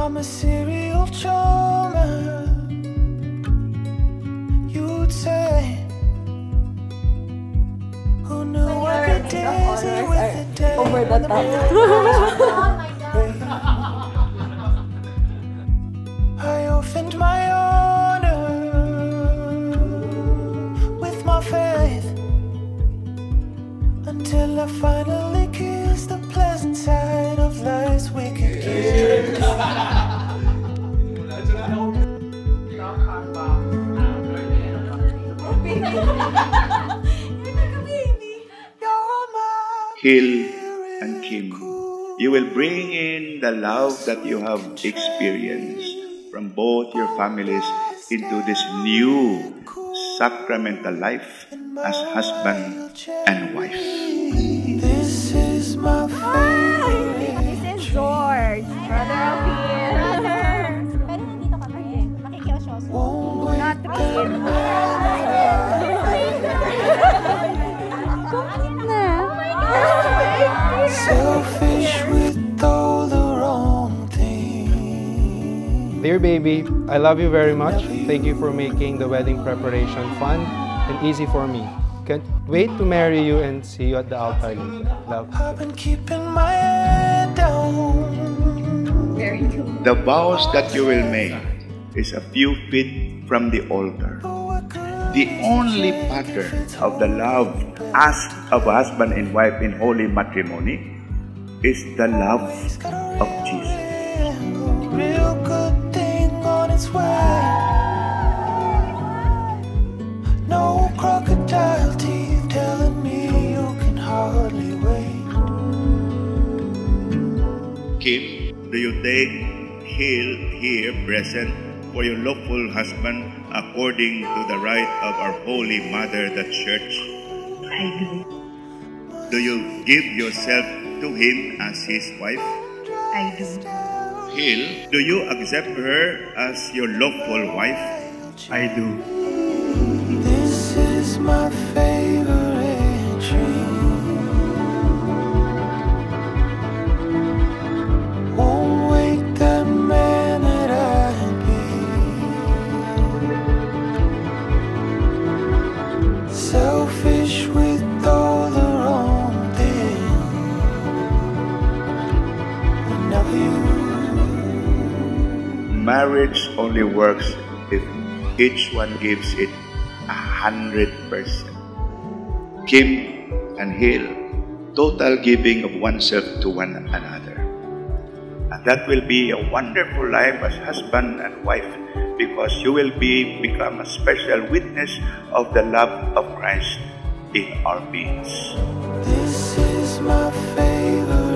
I'm a serial charmer. You'd say, Who knew I could dance it with the devil? Over the top. I offend my honor with my faith until I finally Gil and Kim, you will bring in the love that you have experienced from both your families into this new sacramental life as husband and wife. Dear baby, I love you very much. Thank you for making the wedding preparation fun and easy for me. Can't wait to marry you and see you at the altar later. Love. I've been keeping my head down. The vows that you will make is a few feet from the altar. The only pattern of the love asked of husband and wife in holy matrimony is the love of Jesus. Kim, do you take Gil here present for your lawful husband according to the rite of our Holy Mother, the Church? I do. Do you give yourself to him as his wife? I do. Gil, do you accept her as your lawful wife? I do. Marriage only works if each one gives it a hundred percent. Kim and Gil, total giving of oneself to one another. And that will be a wonderful life as husband and wife because you will be become a special witness of the love of Christ in our beings. This is my favorite